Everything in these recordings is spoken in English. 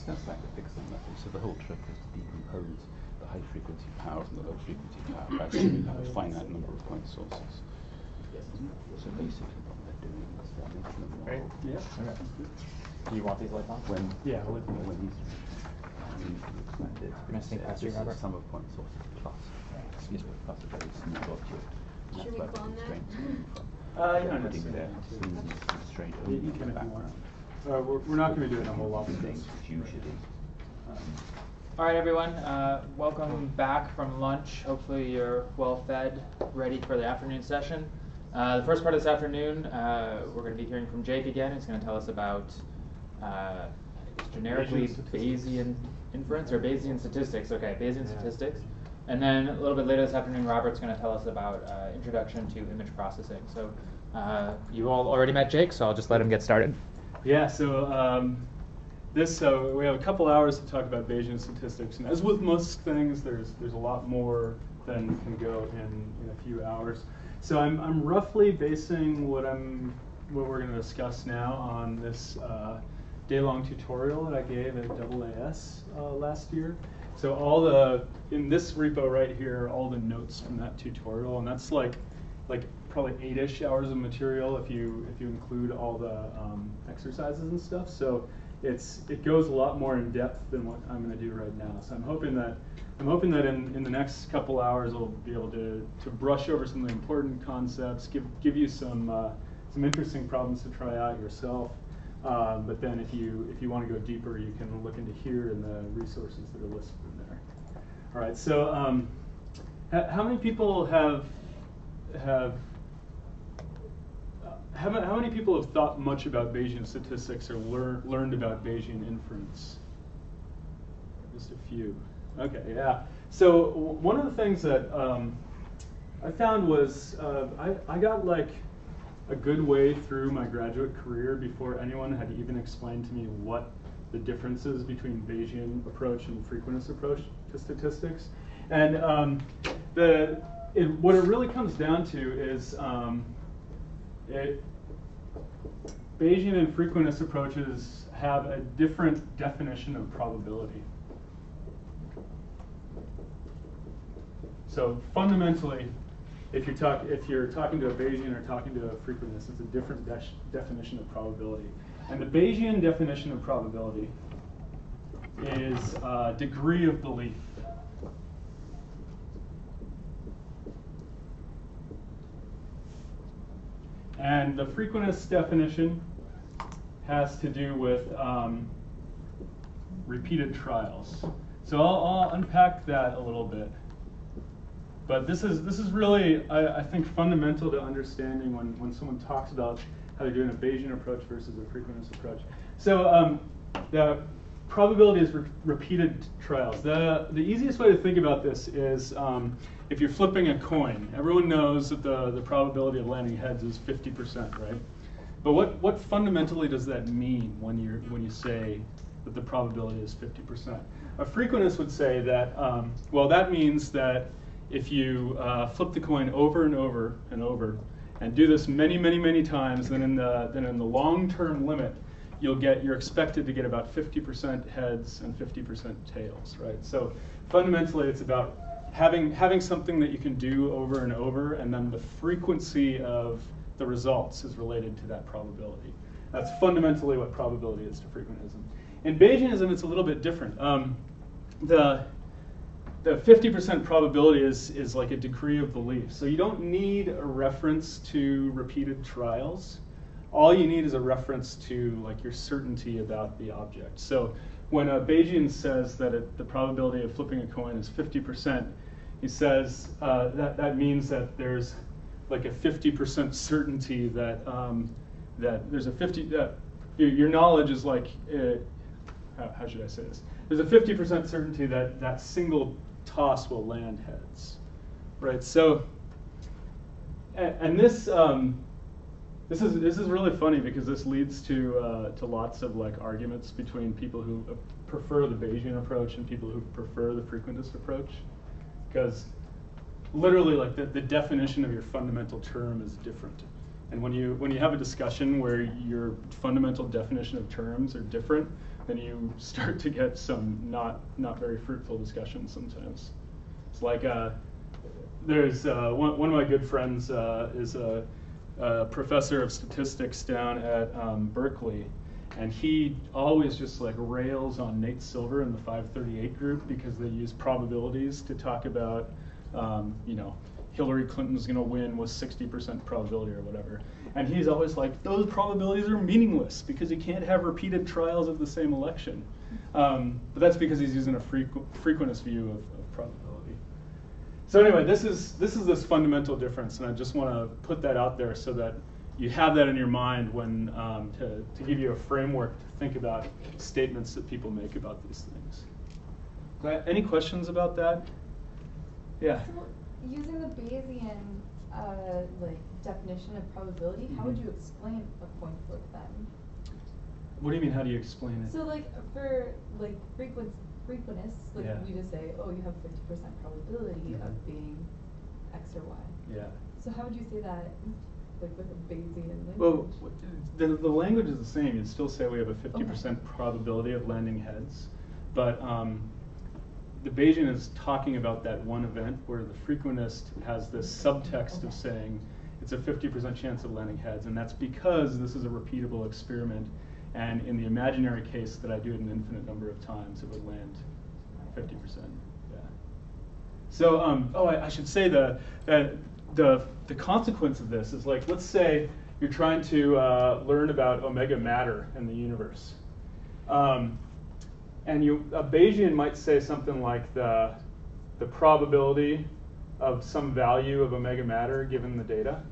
discuss that with Dixon method. So the whole trick is to decompose the high frequency power from the low frequency power by assuming a finite number of point sources. So basically what they're doing is they're making a model. Right. Yeah. Okay. Do you want these lights on? When, Yeah, I would. when he's um, expanded, Can I sneak past you, this is Robert? sum of point sources plus, excuse me, plus a very small object. Should we where the clone that? constraints come from. Uh, you They're don't putting their to. smoothness constraint You- only you on can the if background. Uh, we're, we're not gonna be doing a whole lot of Things All right, everyone. Uh, welcome back from lunch. Hopefully, you're well fed, ready for the afternoon session. Uh, the first part of this afternoon, uh, we're going to be hearing from Jake again. He's going to tell us about uh, generically Bayesian. Bayesian inference or Bayesian statistics. Okay, Bayesian Yeah. statistics. And then a little bit later this afternoon, Robert's going to tell us about uh, introduction to image processing. So uh, you all already met Jake, so I'll just let him get started. Yeah, so um, this so we have a couple hours to talk about Bayesian statistics, and as with most things, there's there's a lot more than can go in in a few hours. So I'm I'm roughly basing what I'm what we're going to discuss now on this uh, day-long tutorial that I gave at AAS uh, last year. So all the in this repo right here, all the notes from that tutorial, and that's like like probably eight-ish hours of material if you if you include all the um, exercises and stuff. So it's it goes a lot more in depth than what I'm going to do right now. So I'm hoping that I'm hoping that in, in the next couple hours I'll be able to, to brush over some of the important concepts, give give you some uh, some interesting problems to try out yourself. Um, but then if you if you want to go deeper, you can look into here and the resources that are listed in there. All right. So um, how many people have have uh, how, how many people have thought much about Bayesian statistics or lear- learned about Bayesian inference? Just a few. Okay, yeah. So one of the things that um, I found was uh, I, I got like a good way through my graduate career before anyone had even explained to me what the differences between Bayesian approach and frequentist approach to statistics. And um, the it, what it really comes down to is um, it, Bayesian and frequentist approaches have a different definition of probability. So fundamentally, if you're talk if you're talking to a Bayesian or talking to a frequentist, it's a different de- definition of probability. And the Bayesian definition of probability is uh, degree of belief. And the frequentist definition has to do with um, repeated trials. So I'll, I'll unpack that a little bit. But this is this is really, I, I think, fundamental to understanding when, when someone talks about how they're doing a Bayesian approach versus a frequentist approach. So um, the probability is re- repeated trials. The the easiest way to think about this is um, if you're flipping a coin. Everyone knows that the, the probability of landing heads is 50%, right? But what, what fundamentally does that mean when you when you say that the probability is 50%? A frequentist would say that um, well that means that if you uh, flip the coin over and over and over and do this many many many times, then in the then in the long-term limit you'll get you're expected to get about 50% heads and 50% tails, right? So fundamentally it's about having having something that you can do over and over, and then the frequency of the results is related to that probability. That's fundamentally what probability is to frequentism. In Bayesianism, it's a little bit different. Um, the the 50% probability is, is like a degree of belief. So you don't need a reference to repeated trials. All you need is a reference to like your certainty about the object. So when a Bayesian says that it, the probability of flipping a coin is 50%, he says uh, that that means that there's like a 50% certainty that um, that there's a 50 uh, your, your knowledge is like uh, how, how should I say this? There's a 50% certainty that that single toss will land heads, right? So, and, and this um, this is this is really funny because this leads to uh, to lots of like arguments between people who prefer the Bayesian approach and people who prefer the frequentist approach, because literally like the, the definition of your fundamental term is different. And when you when you have a discussion where your fundamental definition of terms are different, then you start to get some not not very fruitful discussions sometimes. It's like uh, there's uh, one one of my good friends uh, is a, a professor of statistics down at um, Berkeley, and he always just like rails on Nate Silver and the 538 group because they use probabilities to talk about, um, you know, Hillary Clinton's going to win with 60% probability or whatever. And he's always like, those probabilities are meaningless because you can't have repeated trials of the same election. Um, but that's because he's using a frequ- frequentist view of, of probability. So anyway, this is this is this fundamental difference, and I just want to put that out there so that you have that in your mind when um, to, to give you a framework to think about statements that people make about these things. Any questions about that? Yeah. So using the Bayesian uh, like definition of probability, how would Mhm. you explain a coin flip then? What do you mean? How do you explain it? So like for like frequent frequentists, like Yeah. we just say, oh, you have fifty percent probability of being X or Y. yeah. So how would you say that like with a Bayesian language? Well, the, the language is the same. You'd still say we have a 50% probability of landing heads. But um, the Bayesian is talking about that one event where the frequentist has this subtext of saying it's a 50% chance of landing heads. And that's because this is a repeatable experiment. And in the imaginary case that I do it an infinite number of times, it would land 50%. Yeah. So, um, oh, I, I should say the, that the, the consequence of this is like, let's say you're trying to uh, learn about omega matter in the universe. Um, and you, a Bayesian might say something like the, the probability of some value of omega matter given the data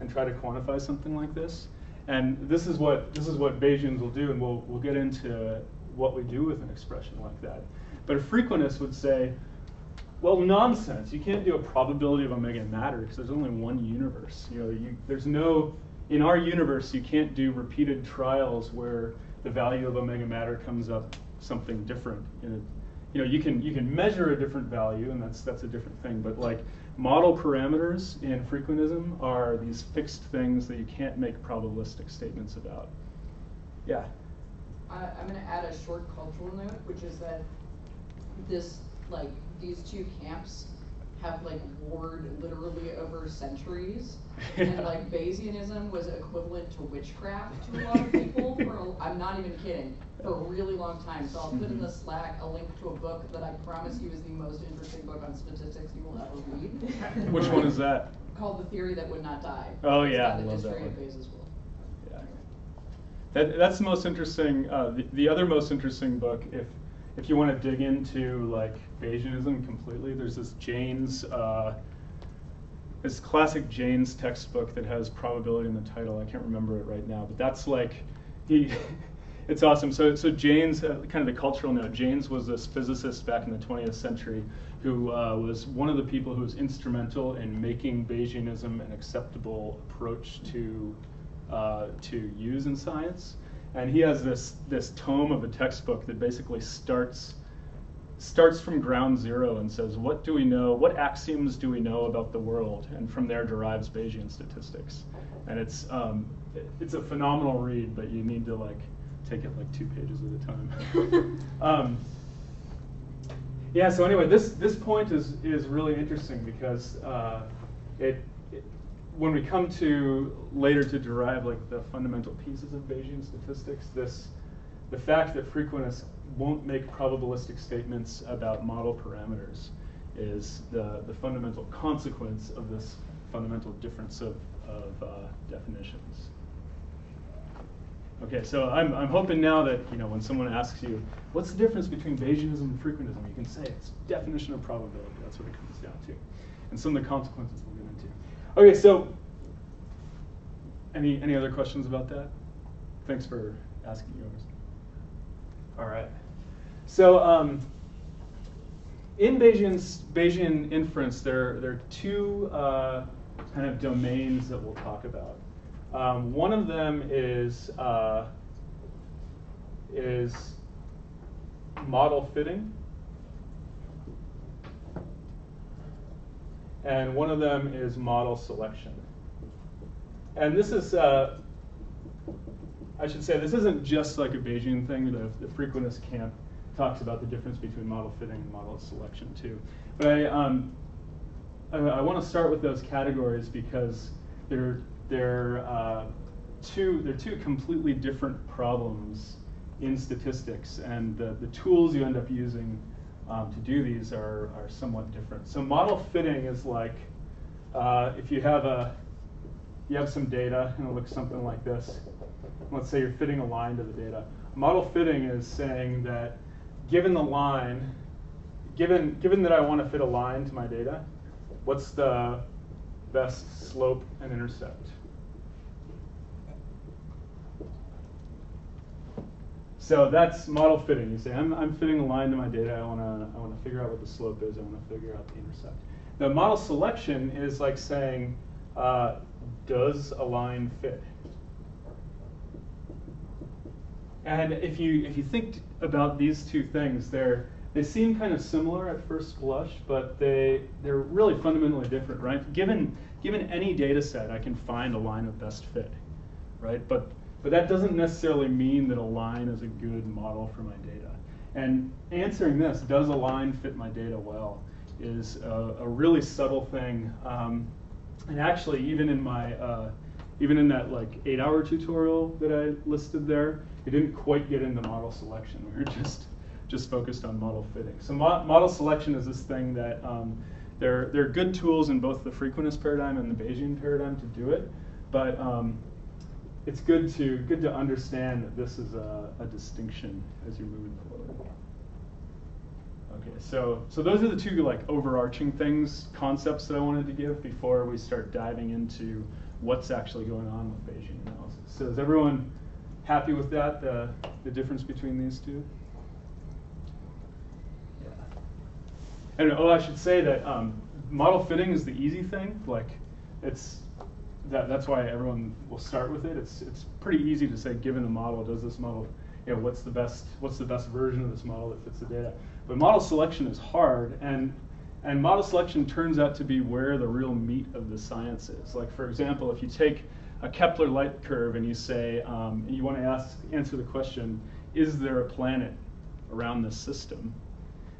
and try to quantify something like this. And this is what, this is what Bayesians will do, and we'll, we'll get into what we do with an expression like that. But a frequentist would say, well, nonsense. You can't do a probability of omega matter because there's only one universe. You know, you, there's no in our universe you can't do repeated trials where the value of omega matter comes up something different. In a, you know, you can you can measure a different value, and that's that's a different thing. But like model parameters in frequentism are these fixed things that you can't make probabilistic statements about. Yeah. I, I'm gonna add a short cultural note, which is that this, like, these two camps have like warred literally over centuries. And like Bayesianism was equivalent to witchcraft to a lot of people for, a- I'm not even kidding, for a really long time. So I'll put in the Mhm. Slack a link to a book that I promise you is the most interesting book on statistics you will ever read. Which one is that? Called The Theory That Would Not Die. Oh, It's yeah, I the love that history of one. Yeah. That, that's the most interesting. Uh, the, the other most interesting book, if if you want to dig into like Bayesianism completely, there's this Jaynes, uh, this classic Jaynes textbook that has probability in the title. I can't remember it right now, but that's like he. It's awesome. So, so Jaynes, uh, kind of the cultural note. Jaynes was this physicist back in the 20th century who uh, was one of the people who was instrumental in making Bayesianism an acceptable approach to uh, to use in science. And he has this this tome of a textbook that basically starts starts from ground zero and says, what do we know? What axioms do we know about the world? And from there derives Bayesian statistics. And it's um, it's a phenomenal read, but you need to like take it like two pages at a time. um, yeah. So anyway, this this point is is really interesting because uh, it, it when we come to later to derive like the fundamental pieces of Bayesian statistics, this the fact that frequentists won't make probabilistic statements about model parameters is the, the fundamental consequence of this fundamental difference of, of uh, definitions. Okay, so I'm, I'm hoping now that you know when someone asks you, what's the difference between Bayesianism and frequentism, you can say it's definition of probability. That's what it comes down to, and some of the consequences. Okay, so any any other questions about that? Thanks for asking yours. All right. So um, in Bayesian's, Bayesian inference, there, there are two uh, kind of domains that we'll talk about. Um, one of them is uh, is model fitting, and one of them is model selection. and this is, uh, I should say, this isn't just like a Bayesian thing. The, the frequentist camp talks about the difference between model fitting and model selection too. But I, um, I, I want to start with those categories because they're they're uh, two they're two completely different problems in statistics, and the, the tools you end up using um, to do these are, are somewhat different. So model fitting is like uh, if you have a you have some data and it looks something like this. Let's say you're fitting a line to the data. Model fitting is saying that given the line, given given that I want to fit a line to my data, what's the best slope and intercept? So that's model fitting. You say, I'm, I'm fitting a line to my data. I want to I want to figure out what the slope is. I want to figure out the intercept. The model selection is like saying, uh, does a line fit? And if you if you think about these two things, they're they seem kind of similar at first blush, but they they're really fundamentally different, right? Given given any data set, I can find a line of best fit, right? But but that doesn't necessarily mean that a line is a good model for my data. And answering this, does a line fit my data well, is a, a really subtle thing. Um, and actually, even in my, uh, even in that like eight-hour tutorial that I listed there, it didn't quite get into model selection. We were just just focused on model fitting. So mo model selection is this thing that um, there, there are good tools in both the frequentist paradigm and the Bayesian paradigm to do it, but um, it's good to good to understand that this is a, a distinction as you're moving forward. Okay, so so those are the two like overarching things, concepts that I wanted to give before we start diving into what's actually going on with Bayesian analysis. So is everyone happy with that? The the difference between these two? Yeah. And oh, I should say that um, model fitting is the easy thing. Like, it's that, that's why everyone will start with it. It's it's pretty easy to say, given a model, does this model, you know, what's the best what's the best version of this model that fits the data? But model selection is hard, and and model selection turns out to be where the real meat of the science is. Like for example, if you take a Kepler light curve and you say um, and you want to ask answer the question, is there a planet around this system?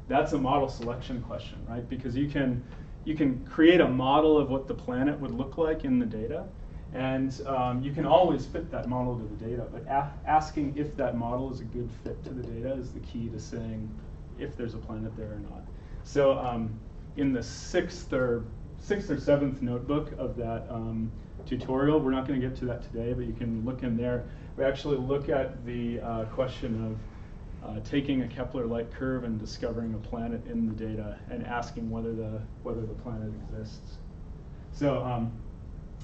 That's a model selection question, right? Because you can you can create a model of what the planet would look like in the data, and um, you can always fit that model to the data. But asking if that model is a good fit to the data is the key to saying if there's a planet there or not. So um, in the sixth or sixth or seventh notebook of that um, tutorial, we're not going to get to that today, but you can look in there. We actually look at the uh, question of uh, taking a Kepler light curve and discovering a planet in the data and asking whether the whether the planet exists. So um,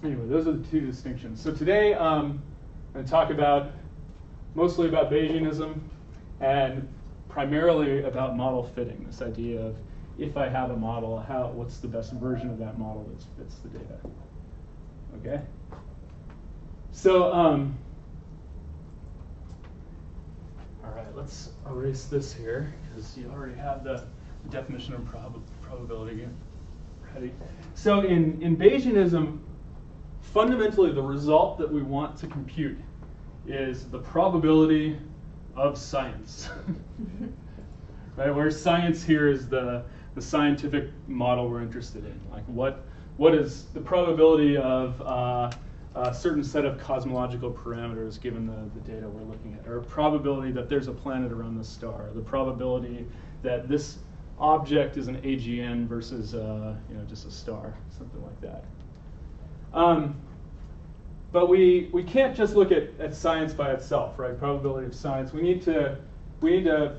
anyway, those are the two distinctions. So today um, I'm going to talk about mostly about Bayesianism and primarily about model fitting. This idea of if I have a model, how what's the best version of that model that fits the data. Okay. So. Um, all right, let's erase this here because you already have the definition of prob probability ready. So in, in Bayesianism, fundamentally the result that we want to compute is the probability of science. right, where science here is the, the scientific model we're interested in. Like what, what is the probability of uh, a certain set of cosmological parameters given the, the data we're looking at, or a probability that there's a planet around the star, the probability that this object is an AGN versus uh, you know just a star, something like that. Um, but we, we can't just look at, at science by itself, right? Probability of science. We need to we need to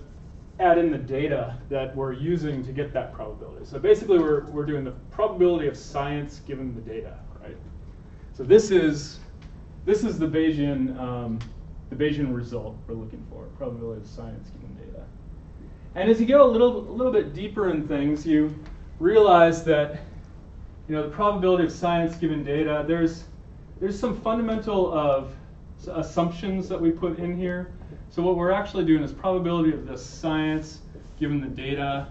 add in the data that we're using to get that probability. So basically, we're, we're doing the probability of science given the data, so this is this is the Bayesian um, the Bayesian result we're looking for, probability of science given data. And as you go a little a little bit deeper in things, you realize that you know the probability of science given data. There's there's some fundamental of assumptions that we put in here. So what we're actually doing is probability of the science given the data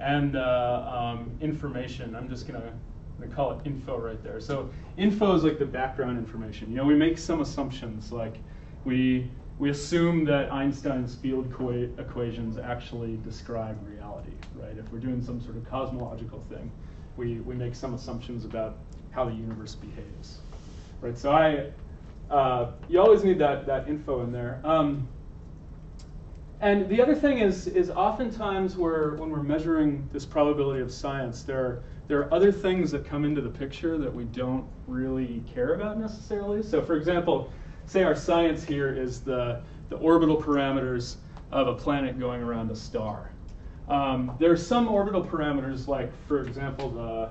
and uh, um, information. I'm just gonna they call it info right there. So info is like the background information. You know, we make some assumptions, like we we assume that Einstein's field equations actually describe reality, right? If we're doing some sort of cosmological thing, we, we make some assumptions about how the universe behaves, right? So I, uh, you always need that, that info in there. Um, and the other thing is, is oftentimes we're, when we're measuring this probability of science, there are, there are other things that come into the picture that we don't really care about necessarily. So for example, say our science here is the, the orbital parameters of a planet going around a star. Um, there are some orbital parameters, like for example the,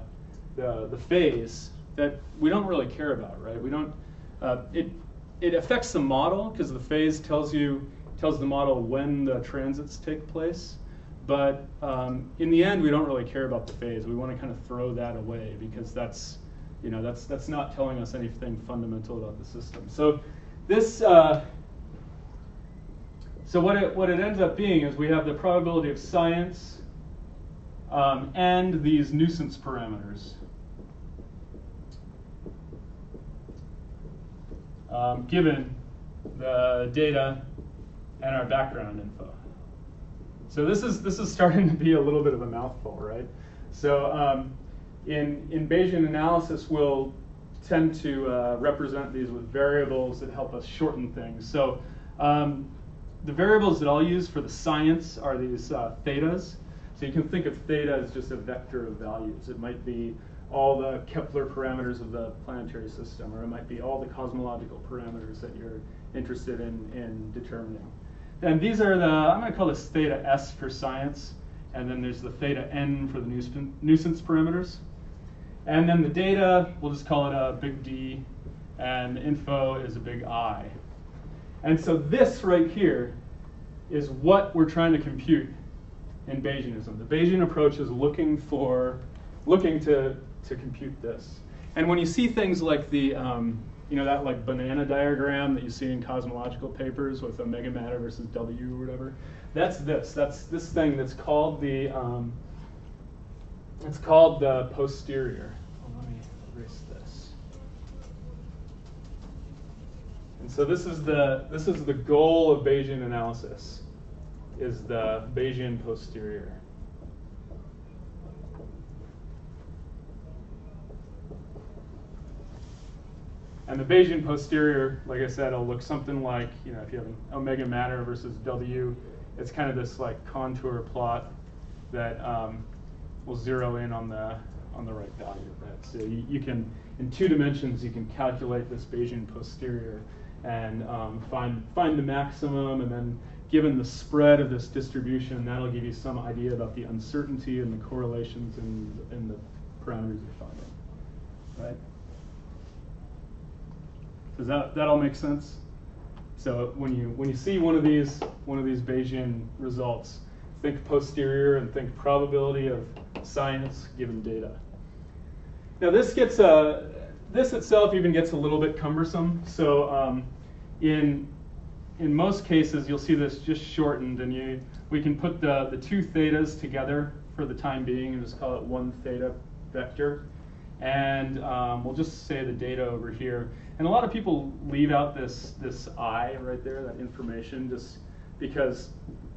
the, the phase, that we don't really care about, right? We don't. Uh, it it affects the model because the phase tells you tells the model when the transits take place. But um, in the end, we don't really care about the phase. We want to kind of throw that away because that's you know that's that's not telling us anything fundamental about the system. So this, uh, so what it, what it ends up being is we have the probability of science um, and these nuisance parameters. Um, given the data and our background info. So this is this is starting to be a little bit of a mouthful, right? So um, in in Bayesian analysis, we'll tend to uh, represent these with variables that help us shorten things. So um, the variables that I'll use for the science are these uh, thetas. So you can think of theta as just a vector of values. It might be all the Kepler parameters of the planetary system, or it might be all the cosmological parameters that you're interested in, in determining. And these are the, I'm going to call this theta S for science, and then there's the theta N for the nuisance parameters. And then the data, we'll just call it a big D, and the info is a big I. And so this right here is what we're trying to compute in Bayesianism. The Bayesian approach is looking for, looking to, to compute this. And when you see things like the, um, you know, that like banana diagram that you see in cosmological papers with omega matter versus W or whatever, that's this. That's this thing that's called the, um, it's called the posterior. Let me erase this. And so this is the this is the goal of Bayesian analysis, is the Bayesian posterior. And the Bayesian posterior, like I said, will look something like, you know, if you have an omega matter versus W, it's kind of this like contour plot that um, will zero in on the on the right value of that. So you, you can, in two dimensions, you can calculate this Bayesian posterior and um, find find the maximum, and then given the spread of this distribution, that'll give you some idea about the uncertainty and the correlations in, in the parameters you're finding. Right? Does that that all make sense? So when you when you see one of these one of these Bayesian results, think posterior and think probability of science given data. Now this gets uh, this itself even gets a little bit cumbersome. So um, in in most cases you'll see this just shortened, and you we can put the the two thetas together for the time being and just call it one theta vector. And um, we'll just say the data over here. And a lot of people leave out this this i right there, that information, just because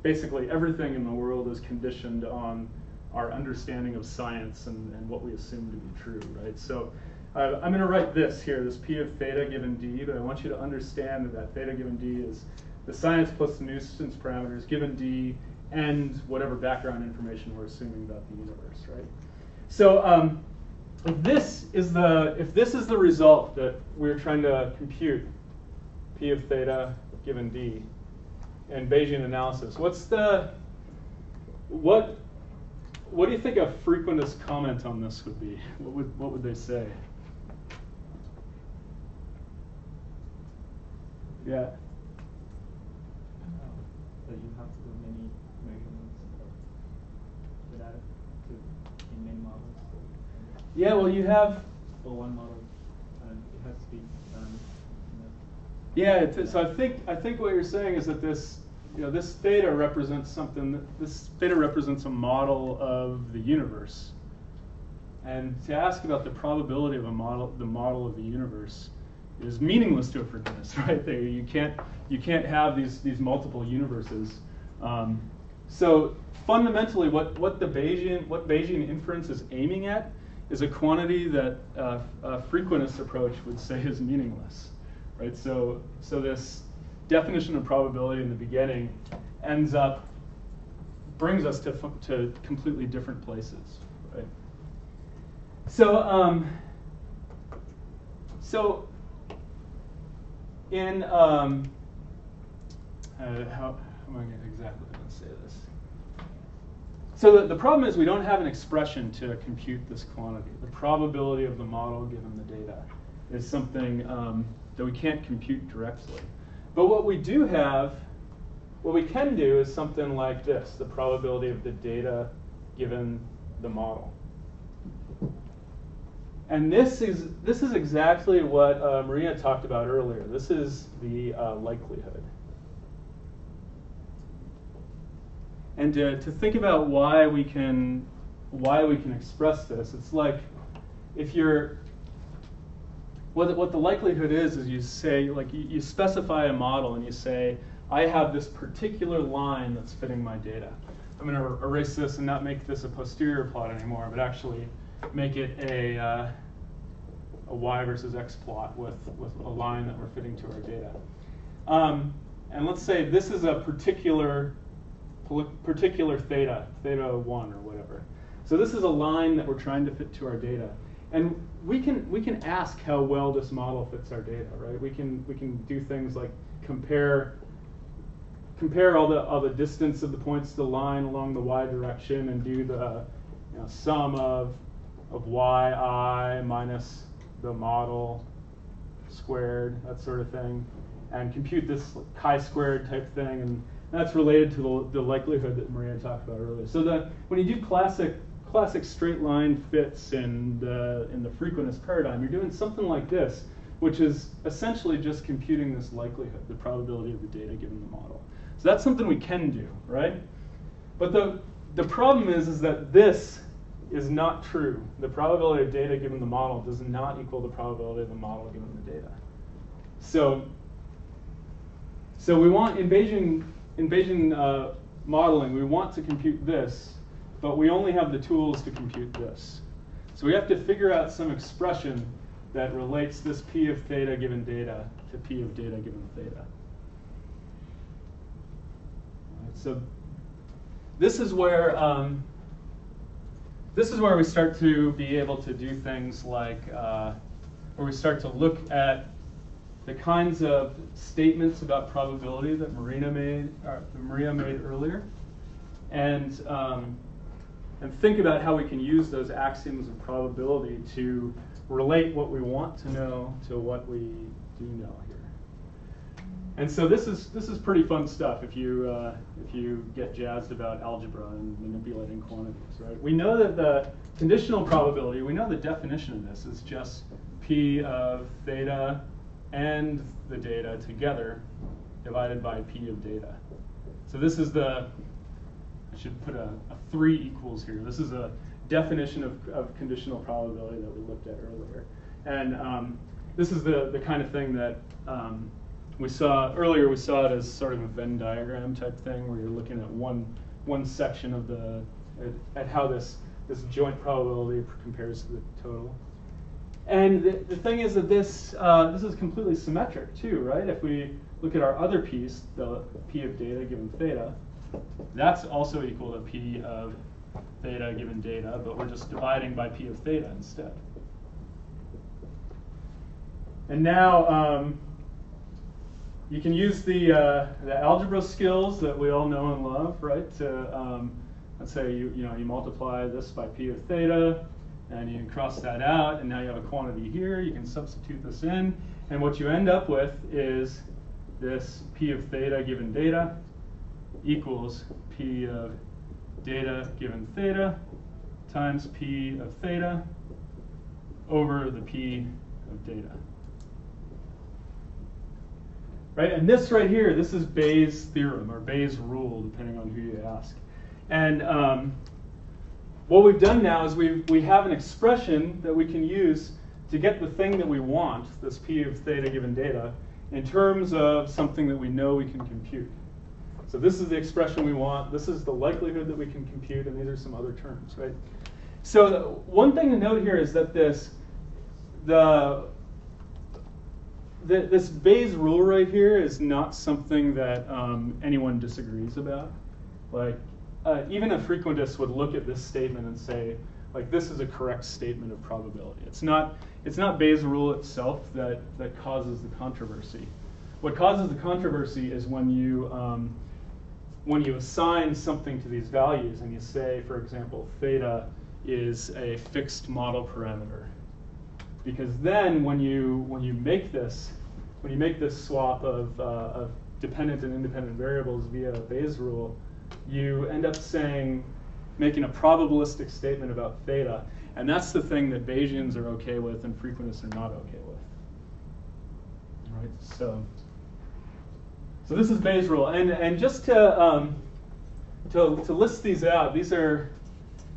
basically everything in the world is conditioned on our understanding of science and, and what we assume to be true, right? So uh, I'm going to write this here, this p of theta given d, but I want you to understand that that theta given d is the science plus the nuisance parameters given d and whatever background information we're assuming about the universe, right? So um, if this is the if this is the result that we're trying to compute, p of theta given d, and Bayesian analysis. What's the what what do you think a frequentist comment on this would be? What would what would they say? Yeah. So you have to do many measurements of the data to in many models. Yeah, well you have For one model, uh, it has to be done. Yeah, so I think I think what you're saying is that this you know, this theta represents something, this theta represents a model of the universe. And to ask about the probability of a model, the model of the universe, is meaningless to a frequentist, right? There, you can't you can't have these these multiple universes. Um, so fundamentally, what what the Bayesian what Bayesian inference is aiming at is a quantity that uh, a frequentist approach would say is meaningless, right? So so this definition of probability in the beginning ends up brings us to to completely different places, right? So um, so in um, uh, how, how am I going to exactly say this? So the, the problem is we don't have an expression to compute this quantity. The probability of the model given the data is something um, that we can't compute directly. But what we do have, what we can do is something like this, the probability of the data given the model. And this is, this is exactly what uh, Maria talked about earlier. This is the uh, likelihood. And to, to think about why we can why we can express this, it's like if you're what the, what the likelihood is is you say like you, you specify a model and you say I have this particular line that's fitting my data. I'm going to erase this and not make this a posterior plot anymore, but actually make it a uh, a y versus x plot with with a line that we're fitting to our data. Um, and let's say this is a particular particular theta, theta 1 or whatever. So this is a line that we're trying to fit to our data. And we can, we can ask how well this model fits our data, right? We can, we can do things like compare, compare all the, all the distance of the points to the line along the y direction and do the you know, sum of, of yi minus the model squared, that sort of thing, and compute this chi-squared type thing and that's related to the, the likelihood that Maria talked about earlier. So that when you do classic classic straight line fits in the in the frequentist paradigm, you're doing something like this, which is essentially just computing this likelihood, the probability of the data given the model. So that's something we can do, right? But the the problem is is that this is not true. The probability of data given the model does not equal the probability of the model given the data. So so we want in Bayesian in Bayesian uh, modeling, we want to compute this, but we only have the tools to compute this. So we have to figure out some expression that relates this p of theta given data to p of data given theta. Right, so this is where um, this is where we start to be able to do things like uh, where we start to look at the kinds of statements about probability that Marina made, or Maria made earlier, and um, and think about how we can use those axioms of probability to relate what we want to know to what we do know here. And so this is this is pretty fun stuff if you uh, if you get jazzed about algebra and manipulating quantities, right? We know that the conditional probability, we know the definition of this is just p of theta and the data together divided by p of data. So this is the, I should put a, a 3 equals here. This is a definition of, of conditional probability that we looked at earlier. And um, this is the, the kind of thing that um, we saw earlier, we saw it as sort of a Venn diagram type thing where you're looking at one, one section of the, at, at how this, this joint probability compares to the total. And the, the thing is that this, uh, this is completely symmetric too, right? If we look at our other piece, the p of data given theta, that's also equal to p of theta given data, but we're just dividing by p of theta instead. And now um, you can use the, uh, the algebra skills that we all know and love, right? To, um, let's say you, you, know, you multiply this by p of theta, and you can cross that out, and now you have a quantity here. You can substitute this in, and what you end up with is this p of theta given data equals p of data given theta times p of theta over the p of data. Right, and this right here, this is Bayes' theorem or Bayes' rule, depending on who you ask. And um, what we've done now is we we have an expression that we can use to get the thing that we want, this p of theta given data, in terms of something that we know we can compute. So this is the expression we want. This is the likelihood that we can compute, and these are some other terms, right? So one thing to note here is that this the, the this Bayes rule right here is not something that um, anyone disagrees about. Like uh, even a frequentist would look at this statement and say, like this is a correct statement of probability. It's not it's not Bayes' rule itself that that causes the controversy. What causes the controversy is when you um, when you assign something to these values and you say, for example, theta is a fixed model parameter. Because then when you when you make this when you make this swap of, uh, of dependent and independent variables via Bayes' rule, you end up saying, making a probabilistic statement about theta, and that's the thing that Bayesians are okay with and frequentists are not okay with. Right, so, so this is Bayes' rule, and and just to um, to to list these out, these are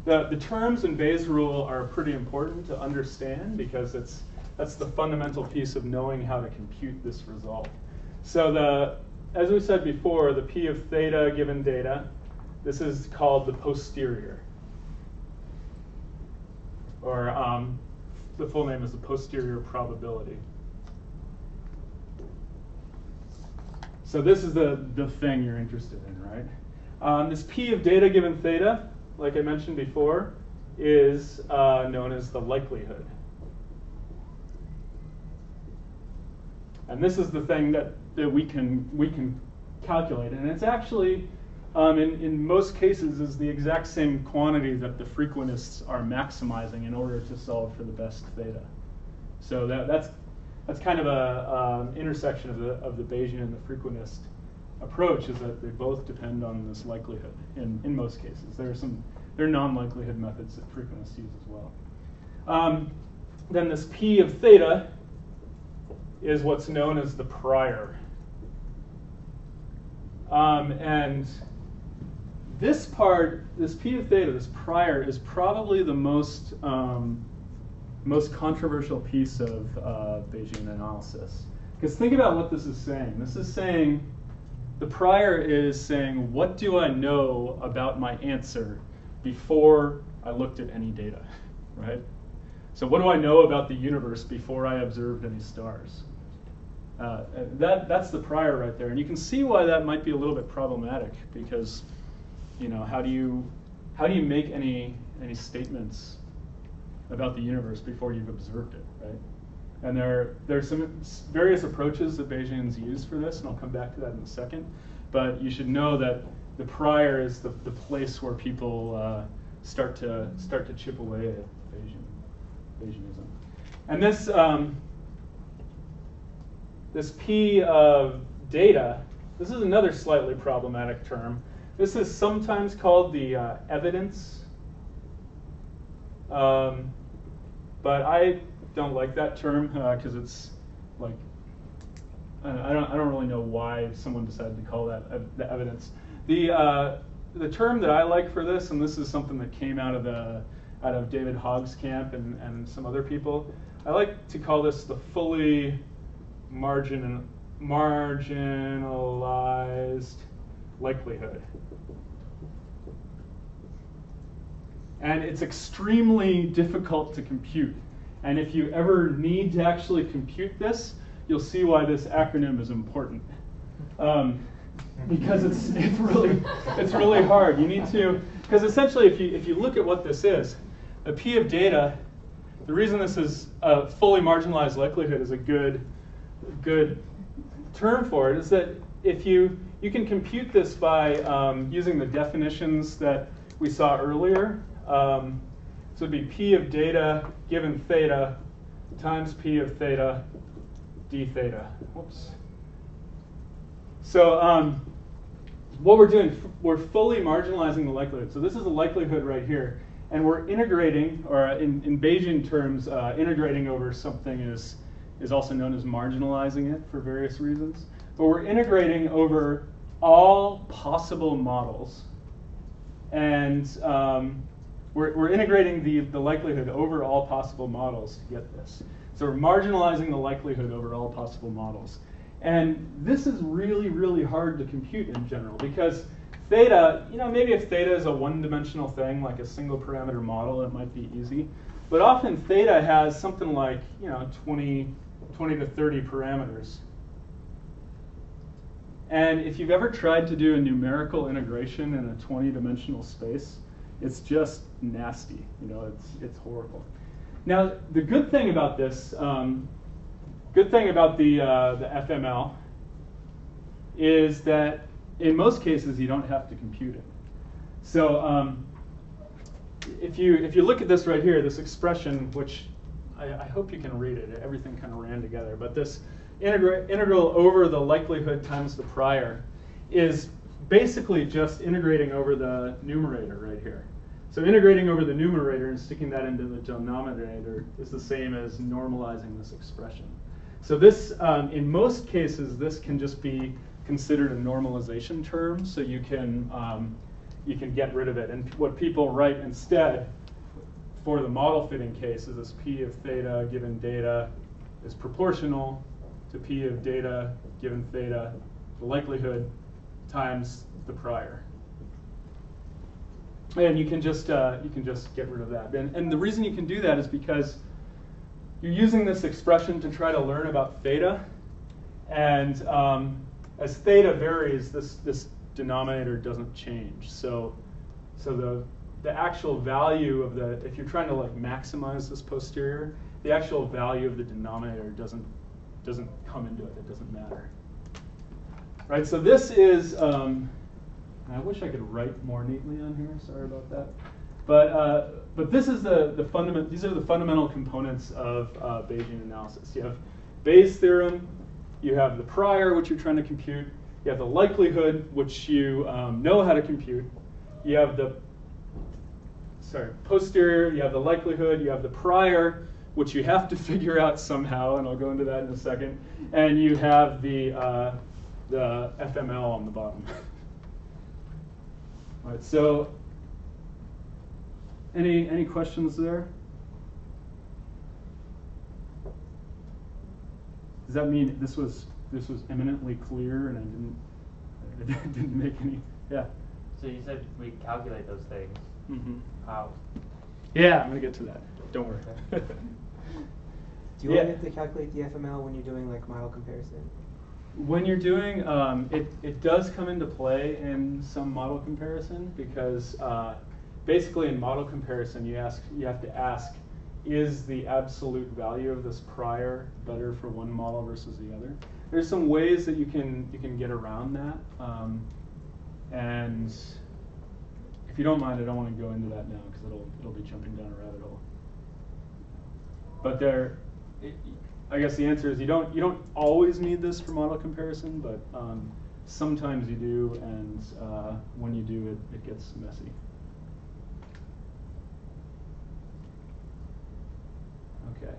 the the terms in Bayes' rule are pretty important to understand because it's that's the fundamental piece of knowing how to compute this result. So the as we said before, the p of theta given data, this is called the posterior. Or um, the full name is the posterior probability. So this is the, the thing you're interested in, right? Um, this p of data given theta, like I mentioned before, is uh, known as the likelihood. And this is the thing that, that we can we can calculate. And it's actually, um, in, in most cases, is the exact same quantity that the frequentists are maximizing in order to solve for the best theta. So that, that's that's kind of a um, intersection of the of the Bayesian and the frequentist approach is that they both depend on this likelihood in, in most cases. There are some there are non-likelihood methods that frequentists use as well. Um, then this p of theta is what's known as the prior. Um, and this part, this p of theta, this prior, is probably the most um, most controversial piece of uh, Bayesian analysis. Because think about what this is saying. This is saying the prior is saying, what do I know about my answer before I looked at any data, right? So what do I know about the universe before I observed any stars? Uh, that, that's the prior right there. And you can see why that might be a little bit problematic because, you know, how do you, how do you make any, any statements about the universe before you've observed it, right? And there, there are some various approaches that Bayesians use for this, and I'll come back to that in a second. But you should know that the prior is the, the place where people uh, start to start to chip away at Bayesian, Bayesianism. And this um, this P of data, this is another slightly problematic term. This is sometimes called the uh, evidence. Um, but I don't like that term because uh, it's like I don't I don't really know why someone decided to call that the evidence. The uh, the term that I like for this, and this is something that came out of the out of David Hogg's camp and, and some other people. I like to call this the fully margin marginalized likelihood. And it's extremely difficult to compute. And if you ever need to actually compute this, you'll see why this acronym is important. Um, because it's, it's really it's really hard. You need to because essentially if you if you look at what this is, a p of data, the reason this is a fully marginalized likelihood is a good good term for it is that if you you can compute this by um, using the definitions that we saw earlier. Um, so it'd be p of data given theta times p of theta d theta. Whoops. So um, what we're doing, we're fully marginalizing the likelihood. So this is a likelihood right here. And we're integrating, or in, in Bayesian terms, uh, integrating over something is, is also known as marginalizing it for various reasons. But we're integrating over all possible models. And um, we're, we're integrating the, the likelihood over all possible models to get this. So we're marginalizing the likelihood over all possible models. And this is really, really hard to compute in general because theta, you know, maybe if theta is a one-dimensional thing, like a single parameter model, it might be easy. But often theta has something like, you know, 20, 20 to 30 parameters. And if you've ever tried to do a numerical integration in a 20-dimensional space, it's just nasty. You know, it's, it's horrible. Now, the good thing about this, um, good thing about the, uh, the FML is that in most cases you don't have to compute it. So um, if, you, if you look at this right here, this expression, which I, I hope you can read it, everything kind of ran together, but this integra integral over the likelihood times the prior is basically just integrating over the numerator right here. So integrating over the numerator and sticking that into the denominator is the same as normalizing this expression. So this, um, in most cases, this can just be considered a normalization term, so you can, um, you can get rid of it. And what people write instead for the model fitting case is this p of theta given data is proportional to p of data given theta, the likelihood times the prior and you can just uh, you can just get rid of that. And, and the reason you can do that is because you're using this expression to try to learn about theta, and um, as theta varies, this this denominator doesn't change. So so the the actual value of the if you're trying to like maximize this posterior, the actual value of the denominator doesn't doesn't come into it. It doesn't matter. Right. So this is. Um, I wish I could write more neatly on here. Sorry about that. But uh, but this is the the fundament. These are the fundamental components of uh, Bayesian analysis. You have Bayes' theorem. You have the prior, which you're trying to compute. You have the likelihood, which you um, know how to compute. You have the sorry posterior. You have the likelihood. You have the prior, which you have to figure out somehow, and I'll go into that in a second. And you have the uh, the FML on the bottom. All right, so any any questions there? Does that mean this was this was eminently clear and I didn't I didn't make any yeah. So you said we calculate those things. Mm-hmm. How? Yeah, I'm gonna get to that. Don't worry. Do you Yeah. want to calculate the FML when you're doing like model comparison? When you're doing, um, it, it does come into play in some model comparison because uh, basically in model comparison you ask you have to ask is the absolute value of this prior better for one model versus the other. There's some ways that you can you can get around that, um, and if you don't mind, I don't want to go into that now because it'll it'll be jumping down a rabbit hole. But there, it, I guess the answer is you don't you don't always need this for model comparison, but um, sometimes you do, and uh, when you do, it, it gets messy. Okay.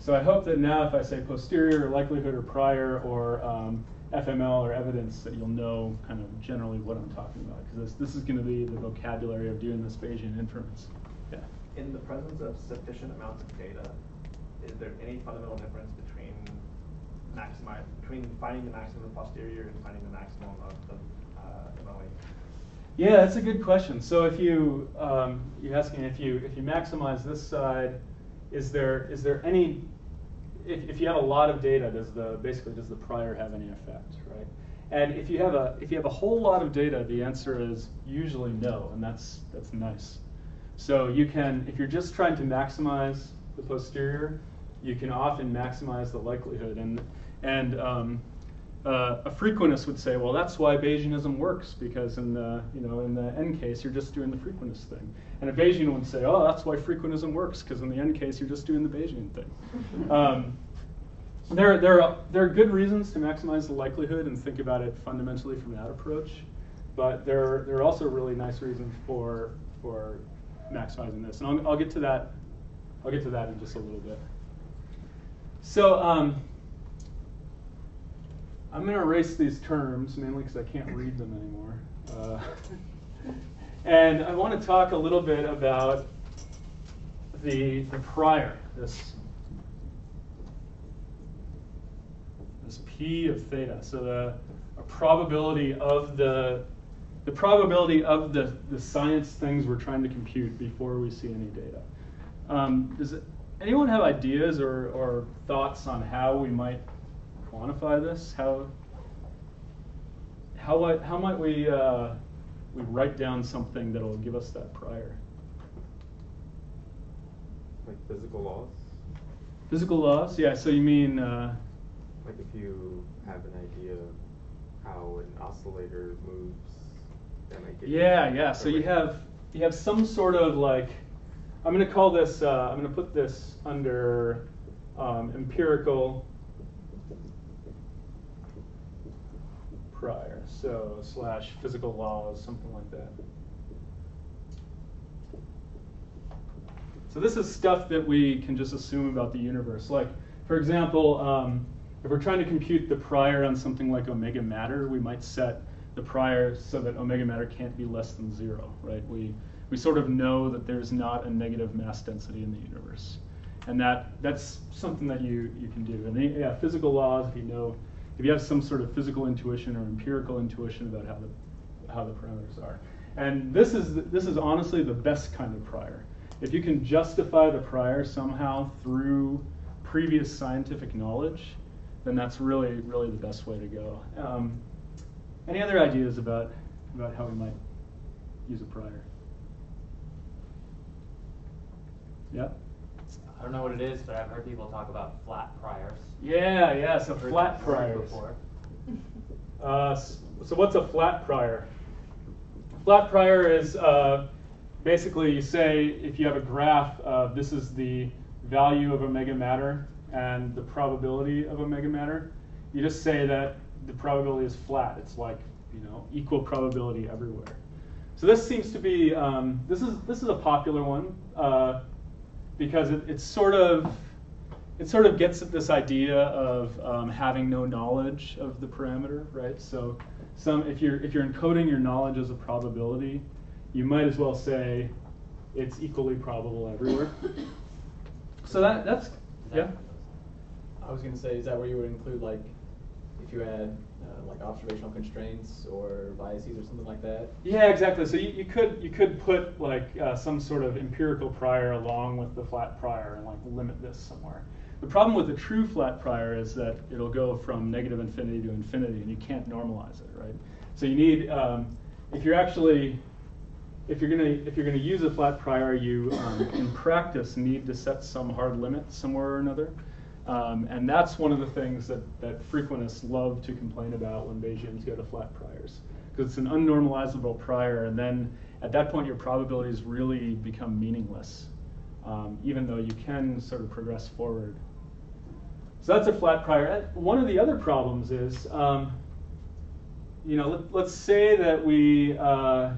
So I hope that now if I say posterior or likelihood or prior or um, FML or evidence that you'll know kind of generally what I'm talking about because this, this is going to be the vocabulary of doing this Bayesian inference. Yeah. In the presence of sufficient amounts of data, is there any fundamental difference between maximize between finding the maximum posterior and finding the maximum of the uh, MOA? Yeah, that's a good question. So if you um, you're asking if you if you maximize this side, is there is there any if, if you have a lot of data, does the basically does the prior have any effect, right? And if you have a if you have a whole lot of data, the answer is usually no, and that's that's nice. So you can if you're just trying to maximize the posterior, you can often maximize the likelihood, and and um, uh, a frequentist would say, well, that's why Bayesianism works because in the you know in the end case you're just doing the frequentist thing, and a Bayesian would say, oh, that's why frequentism works because in the end case you're just doing the Bayesian thing. um, there, there, are, there are good reasons to maximize the likelihood and think about it fundamentally from that approach, but there, are, there are also really nice reasons for for maximizing this, and I'll, I'll get to that. I'll get to that in just a little bit. So. Um, I'm going to erase these terms mainly because I can't read them anymore. Uh, And I want to talk a little bit about the, the prior, this, this p of theta. So the a probability of the the probability of the, the science things we're trying to compute before we see any data. Um, does anyone have ideas or, or thoughts on how we might quantify this? How how might how might we uh, we write down something that'll give us that prior? Like physical laws? Physical laws? Yeah. So you mean uh, Like if you have an idea of how an oscillator moves, that might give you Yeah, yeah. So you have you have some sort of like I'm going to call this uh, I'm going to put this under um, empirical prior. So slash physical laws, something like that. So this is stuff that we can just assume about the universe. Like, for example, um, if we're trying to compute the prior on something like omega matter, we might set the prior so that omega matter can't be less than zero, right? We, we sort of know that there's not a negative mass density in the universe. And that, that's something that you, you can do. And yeah, physical laws, if you know, if you have some sort of physical intuition or empirical intuition about how the, how the parameters are. And this is, this is honestly the best kind of prior. If you can justify the prior somehow through previous scientific knowledge, then that's really, really the best way to go. Um, any other ideas about, about how we might use a prior? Yeah? I don't know what it is, but I've heard people talk about flat priors. Yeah, yeah, so flat priors. before. Uh, so what's a flat prior? Flat prior is uh, basically you say if you have a graph, this is the value of omega matter and the probability of omega matter. You just say that the probability is flat. It's like you know equal probability everywhere. So this seems to be um, this is this is a popular one uh, because it, it's sort of it sort of gets at this idea of um, having no knowledge of the parameter, right? So, some if you're if you're encoding your knowledge as a probability, you might as well say it's equally probable everywhere. So that that's that- yeah. I was gonna say, is that where you would include like, if you had uh, like observational constraints or biases or something like that? Yeah, exactly. So you, you could you could put like uh, some sort of empirical prior along with the flat prior and like limit this somewhere. The problem with the true flat prior is that it'll go from negative infinity to infinity, and you can't normalize it, right? So you need um, if you're actually if you're gonna if you're gonna use a flat prior, you um, in practice need to set some hard limit somewhere or another. Um, and that's one of the things that, that frequentists love to complain about when Bayesians go to flat priors. Because it's an unnormalizable prior, and then at that point your probabilities really become meaningless, um, even though you can sort of progress forward. So that's a flat prior. One of the other problems is, um, you know, let, let's say that we, uh,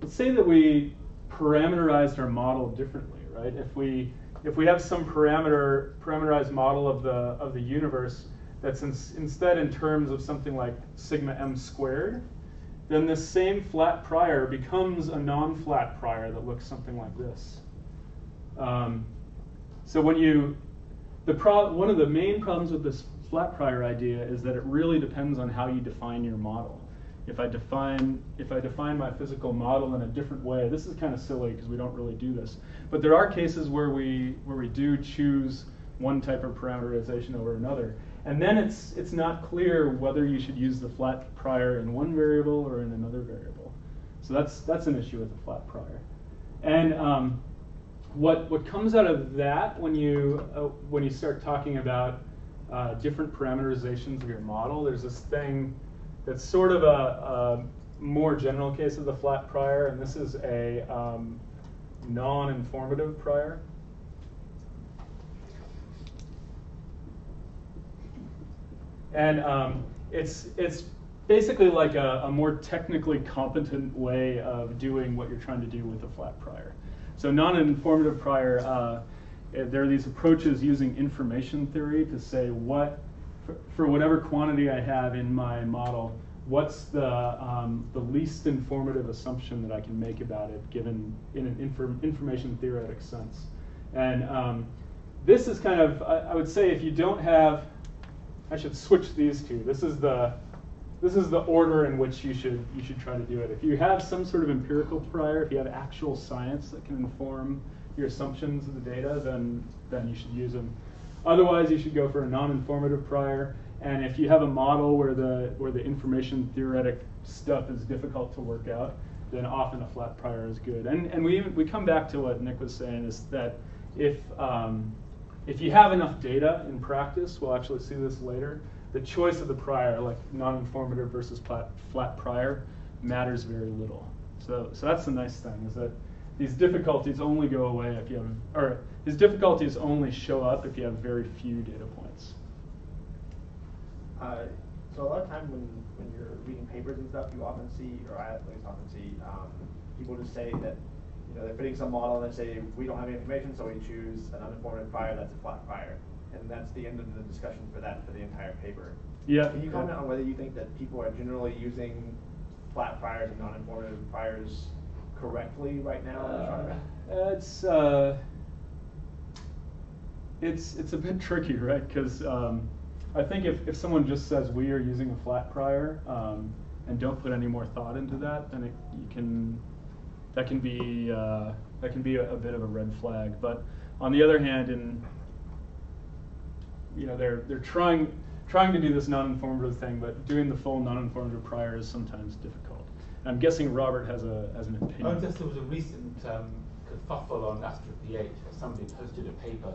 let's say that we parameterized our model differently, right? If we if we have some parameter parameterized model of the of the universe that's in, instead in terms of something like sigma m squared, then this same flat prior becomes a non-flat prior that looks something like this. Um, so when you the pro, one of the main problems with this flat prior idea is that it really depends on how you define your model. If I define if I define my physical model in a different way, this is kind of silly because we don't really do this. But there are cases where we where we do choose one type of parameterization over another. And then it's it's not clear whether you should use the flat prior in one variable or in another variable. So that's that's an issue with the flat prior. And um, what what comes out of that when you uh, when you start talking about uh, different parameterizations of your model, there's this thing that's sort of a, a more general case of the flat prior, and this is a um, non-informative prior. And um, it's it's basically like a, a more technically competent way of doing what you're trying to do with a flat prior. So non-informative prior, uh, eh, there are these approaches using information theory to say what, for, for whatever quantity I have in my model, what's the, um, the least informative assumption that I can make about it given in an inform, information theoretic sense. And um, this is kind of, I, I would say if you don't have, I should switch these two. This is the, this is the order in which you should, you should try to do it. If you have some sort of empirical prior, if you have actual science that can inform your assumptions of the data, then, then you should use them. Otherwise, you should go for a non-informative prior. And if you have a model where the, where the information theoretic stuff is difficult to work out, then often a flat prior is good. And, and we, we come back to what Nick was saying is that if, um, if you have enough data in practice, we'll actually see this later, the choice of the prior, like non-informative versus flat, flat prior, matters very little. So, so that's the nice thing, is that these difficulties only go away if you have, or these difficulties only show up if you have very few data points. Uh, so a lot of time when, when you're reading papers and stuff, you often see, or I at least often see, um, people just say that, you know, they're fitting some model and they say, we don't have any information, so we choose an uninformed prior that's a flat prior. And that's the end of the discussion for that, for the entire paper. Yeah. Can you comment on whether you think that people are generally using flat priors and non-informative priors correctly right now in this genre? Uh, it's uh, it's it's a bit tricky, right? Because um, I think if, if someone just says we are using a flat prior um, and don't put any more thought into that, then it, you can that can be uh, that can be a, a bit of a red flag. But on the other hand, in you know they're they're trying trying to do this non-informative thing, but doing the full non-informative prior is sometimes difficult. I'm guessing Robert has a has an opinion. Oh, just there was a recent um, kerfuffle on Astro PH where somebody posted a paper.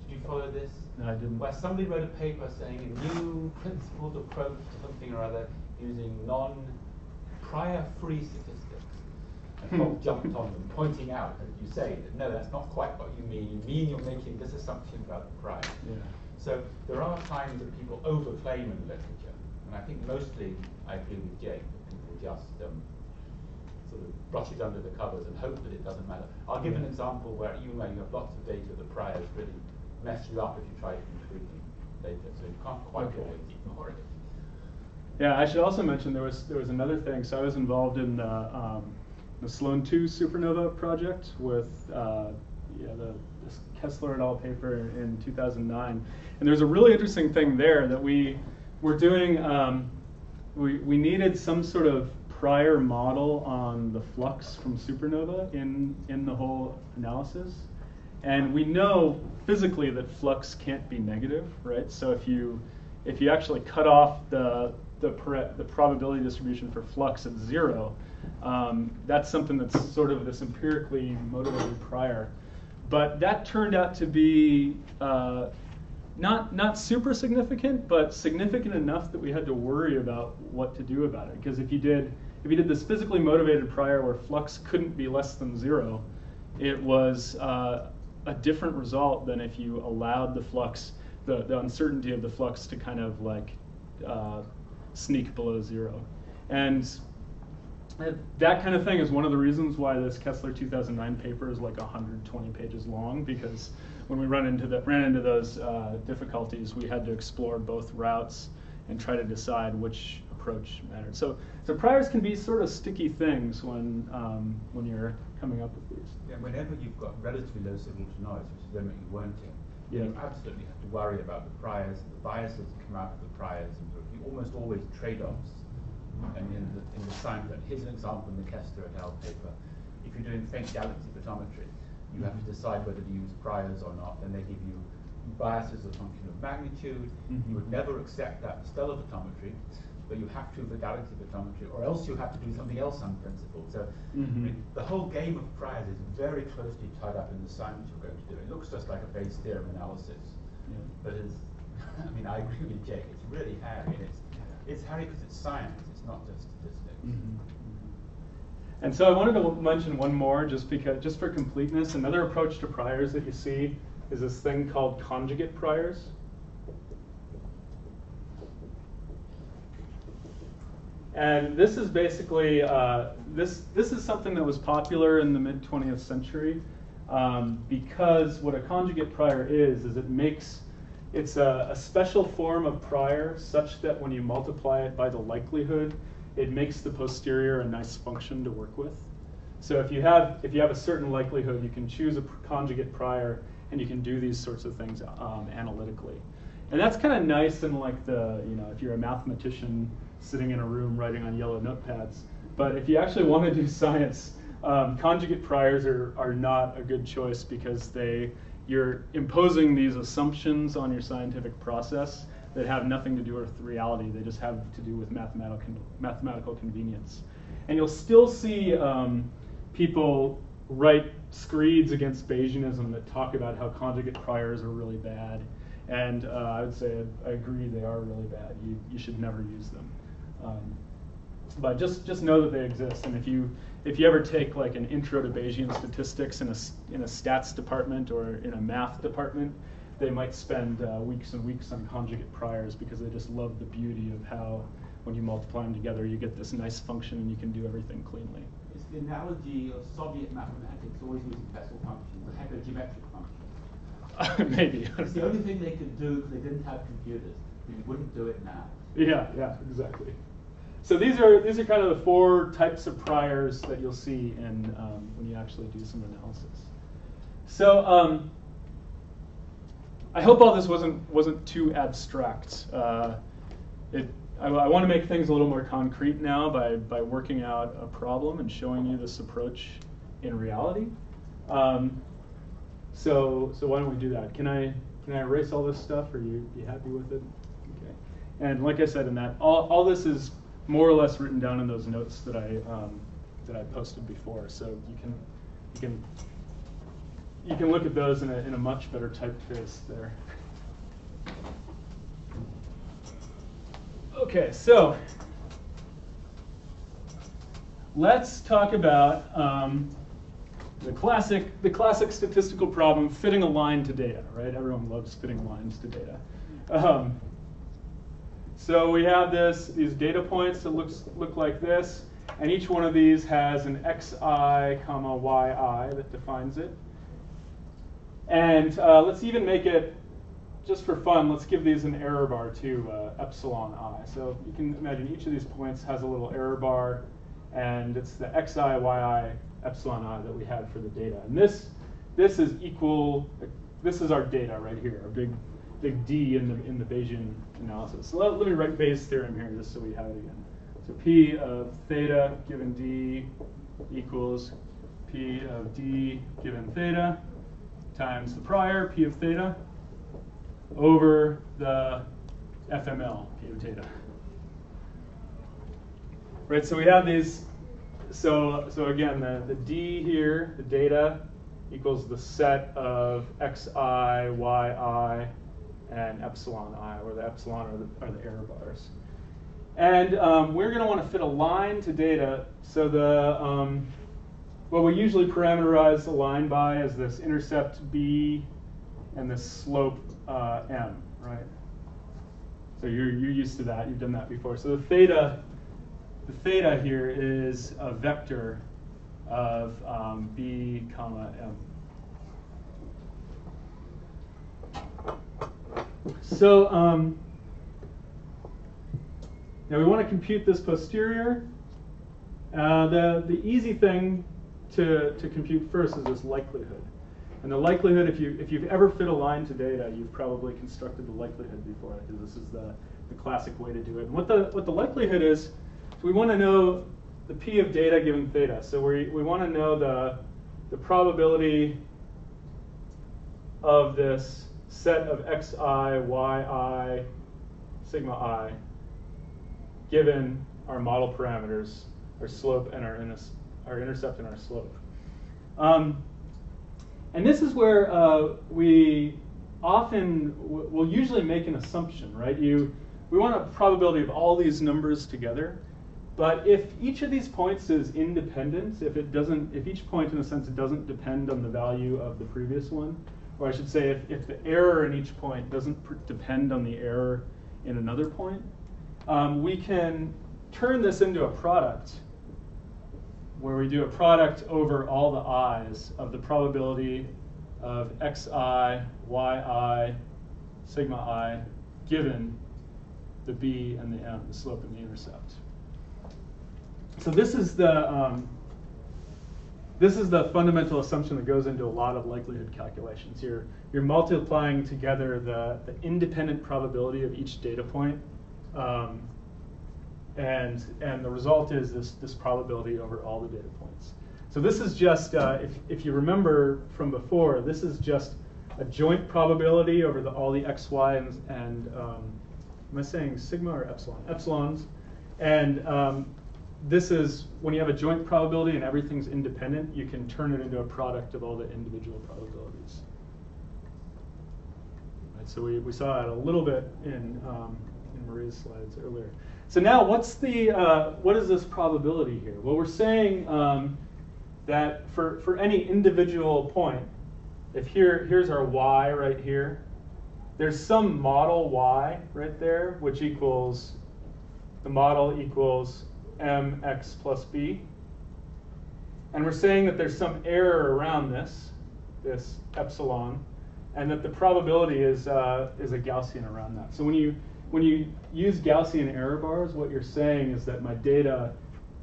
Did you follow this? No, I didn't. Where somebody wrote a paper saying a new principled approach to something or other using non-prior free statistics. And Bob jumped on them, pointing out, as you say, that no, that's not quite what you mean. You mean you're making this assumption about the prior. Yeah. So there are times that people overclaim in the literature, and I think mostly I agree with Jake just um, sort of brush it under the covers and hope that it doesn't matter. I'll give an example where even where you have lots of data, the priors really mess you up if you try to include data, so you can't quite Okay. always ignore it. Yeah, I should also mention there was there was another thing. So I was involved in the, um, the Sloan 2 supernova project with uh, yeah, the this Kessler et al. paper in 2009, and there's a really interesting thing there that we were doing. Um, we we needed some sort of prior model on the flux from supernova in in the whole analysis. And we know physically that flux can't be negative, right? So if you if you actually cut off the the, the probability distribution for flux at zero, um, that's something that's sort of this empirically motivated prior. But that turned out to be uh, not not super significant, but significant enough that we had to worry about what to do about it. Because if you did if you did this physically motivated prior where flux couldn't be less than zero, it was uh, a different result than if you allowed the flux, the, the uncertainty of the flux to kind of like uh, sneak below zero. And that kind of thing is one of the reasons why this Kessler 2009 paper is like 120 pages long because when we run into the, ran into those uh, difficulties, we had to explore both routes and try to decide which approach mattered. So, so priors can be sort of sticky things when, um, when you're coming up with these. Yeah, whenever you've got relatively low signal to noise, which is the limit you weren't in, Yeah. you absolutely have to worry about the priors, and the biases that come out of the priors, and sort of- you almost always trade-offs. And in the, in the science, but here's an example in the Kester et al. paper. If you're doing faint galaxy photometry, you have to decide whether to use priors or not, and they give you bias as a function of magnitude. Mhm. You would never accept that in stellar photometry, but you have to for galaxy photometry, or else you have to do something else unprincipled. So I Mhm. mean, the whole game of priors is very closely tied up in the science you're going to do. It looks just like a Bayes theorem analysis, Yeah. but it's, I mean, I agree with Jake, it's really hairy, it's, it's hairy because it's science, it's not just statistics. Mhm. And so I wanted to mention one more, just because, just for completeness. Another approach to priors that you see is this thing called conjugate priors. And this is basically uh, this. This is something that was popular in the mid 20th century um, because what a conjugate prior is is it makes it's a, a special form of prior such that when you multiply it by the likelihood, it makes the posterior a nice function to work with. So if you have if you have a certain likelihood, you can choose a conjugate prior, and you can do these sorts of things um, analytically. And that's kind of nice in like the you know if you're a mathematician sitting in a room writing on yellow notepads. But if you actually want to do science, um, conjugate priors are, are not a good choice because they you're imposing these assumptions on your scientific process that have nothing to do with reality. They just have to do with mathematical mathematical convenience. And you'll still see um, people write screeds against Bayesianism that talk about how conjugate priors are really bad. And uh, I would say I agree they are really bad. You, you should never use them. Um, but just, just know that they exist. And if you, if you ever take like an intro to Bayesian statistics in a, in a stats department or in a math department, they might spend uh, weeks and weeks on conjugate priors because they just love the beauty of how when you multiply them together, you get this nice function and you can do everything cleanly. It's the analogy of Soviet mathematics always using Bessel functions, the hypergeometric functions. Maybe. It's the only thing they could do because they didn't have computers. You wouldn't do it now. Yeah, yeah, exactly. So these are these are kind of the four types of priors that you'll see in um, when you actually do some analysis. So um, I hope all this wasn't wasn't too abstract. Uh, it, I, I want to make things a little more concrete now by by working out a problem and showing you this approach in reality. Um, so so why don't we do that? Can I can I erase all this stuff? Are you you happy with it? Okay. And like I said in that, all, all this is more or less written down in those notes that I um, that I posted before. So you can you can you can look at those in a in a much better typeface there. Okay, so let's talk about um, the classic the classic statistical problem fitting a line to data. Right, everyone loves fitting lines to data. Um, so we have this, these data points that looks, look like this, and each one of these has an xi, comma, yi that defines it. And uh, let's even make it, just for fun, let's give these an error bar too, uh, epsilon i. So you can imagine each of these points has a little error bar, and it's the xi, yi, epsilon i that we had for the data. And this, this is equal, this is our data right here, our big big D in the in the Bayesian analysis. So let, let me write Bayes' theorem here just so we have it again. So P of theta given D equals P of D given theta times the prior P of theta over the FML P of theta. Right, so we have these, so, so again, the, the D here, the data, equals the set of xi, yi, and epsilon i, where the epsilon are the, are the error bars. And um, we're going to want to fit a line to data. So the um, what we usually parameterize the line by is this intercept b and this slope uh, m, right? So you're, you're used to that. You've done that before. So the theta, the theta here is a vector of um, b comma m. So um, now we want to compute this posterior. Uh, the, the easy thing to, to compute first is this likelihood. And the likelihood, if, you, if you've ever fit a line to data, you've probably constructed the likelihood before, because this is the, the classic way to do it. And what the, what the likelihood is, we want to know the p of data given theta. So we, we want to know the, the probability of this set of xi, yi, sigma i, given our model parameters, our slope and our, our intercept and our slope. Um, and this is where uh, we often will usually make an assumption, right? You, we want a probability of all these numbers together. But if each of these points is independent, if it doesn't, if each point in a sense doesn't depend on the value of the previous one, or I should say, if, if the error in each point doesn't depend on the error in another point, um, we can turn this into a product where we do a product over all the i's of the probability of xi, yi, sigma i given the b and the m, the slope and the intercept. So this is the um, this is the fundamental assumption that goes into a lot of likelihood calculations. You're you're multiplying together the, the independent probability of each data point, um, and and the result is this this probability over all the data points. So this is just uh, if if you remember from before, this is just a joint probability over the, all the x, y, and, and um, am I saying sigma or epsilon? Epsilons, and um, this is when you have a joint probability and everything's independent, you can turn it into a product of all the individual probabilities. Right, so we, we saw that a little bit in, um, in Maria's slides earlier. So now what's the, uh, what is this probability here? Well, we're saying um, that for, for any individual point, if here, here's our y right here, there's some model y right there, which equals, the model equals mx plus b. And we're saying that there's some error around this, this epsilon, and that the probability is, uh, is a Gaussian around that. So when you, when you use Gaussian error bars, what you're saying is that my data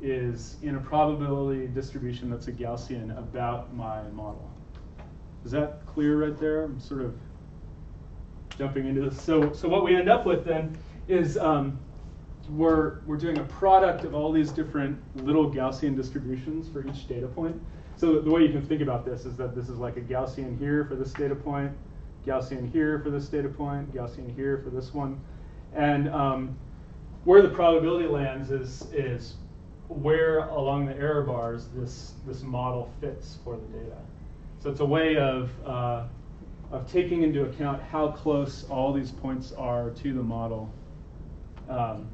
is in a probability distribution that's a Gaussian about my model. Is that clear right there? I'm sort of jumping into this. So, so what we end up with then is um, we're, we're doing a product of all these different little Gaussian distributions for each data point. So the way you can think about this is that this is like a Gaussian here for this data point, Gaussian here for this data point, Gaussian here for this one. And um, where the probability lands is, is where along the error bars this, this model fits for the data. So it's a way of, uh, of taking into account how close all these points are to the model um,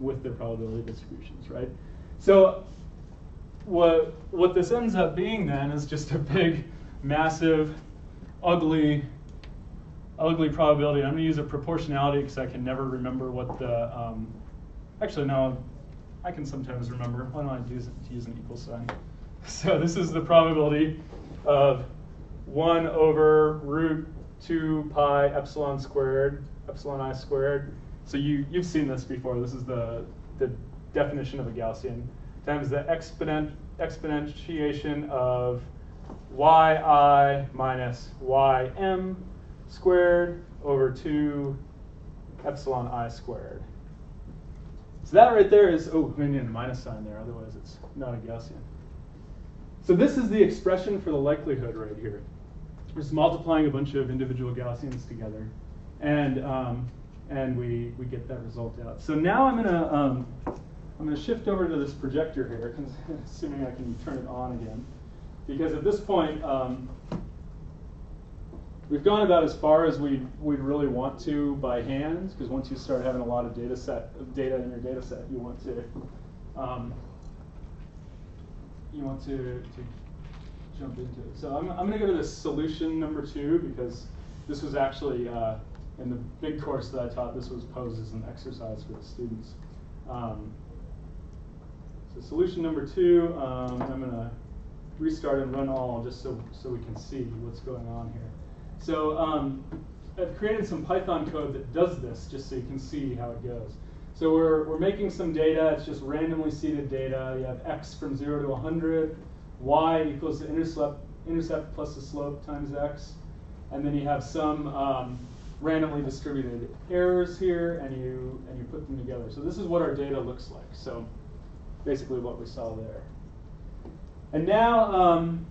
with their probability distributions, right? So what, what this ends up being then is just a big, massive, ugly, ugly probability. I'm going to use a proportionality because I can never remember what the, um, actually no, I can sometimes remember. Why don't I use, use an equal sign? So this is the probability of 1 over root 2 pi epsilon squared, epsilon i squared. So you, you've seen this before. This is the, the definition of a Gaussian times the exponent, exponentiation of yi minus ym squared over 2 epsilon i squared. So that right there is, oh, we need a minus sign there, otherwise it's not a Gaussian. So this is the expression for the likelihood right here. We're just multiplying a bunch of individual Gaussians together, and um, and we we get that result out. So now I'm gonna um, I'm gonna shift over to this projector here, assuming I can turn it on again, because at this point um, we've gone about as far as we we really want to by hand, because once you start having a lot of data set data in your data set, you want to um, you want to, to jump into it. So I'm, I'm going to go to this solution number two because this was actually uh, in the big course that I taught, this was posed as an exercise for the students. Um, so solution number two, um, I'm going to restart and run all just so, so we can see what's going on here. So um, I've created some Python code that does this just so you can see how it goes. So we're, we're making some data, it's just randomly seeded data. You have x from 0 to 100, y equals the intercept, intercept plus the slope times x. And then you have some um, randomly distributed errors here, and you, and you put them together. So this is what our data looks like. So basically what we saw there. And now um,